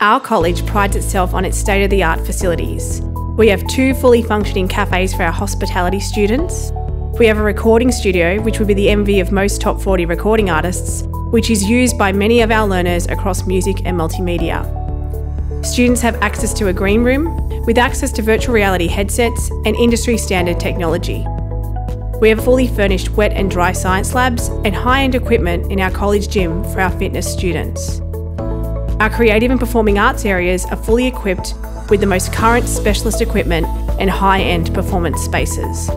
Our college prides itself on its state of the art facilities. We have two fully functioning cafes for our hospitality students. We have a recording studio, which would be the envy of most top 40 recording artists, which is used by many of our learners across music and multimedia. Students have access to a green room with access to virtual reality headsets and industry standard technology. We have fully furnished wet and dry science labs and high end equipment in our college gym for our fitness students. Our creative and performing arts areas are fully equipped with the most current specialist equipment and high end performance spaces.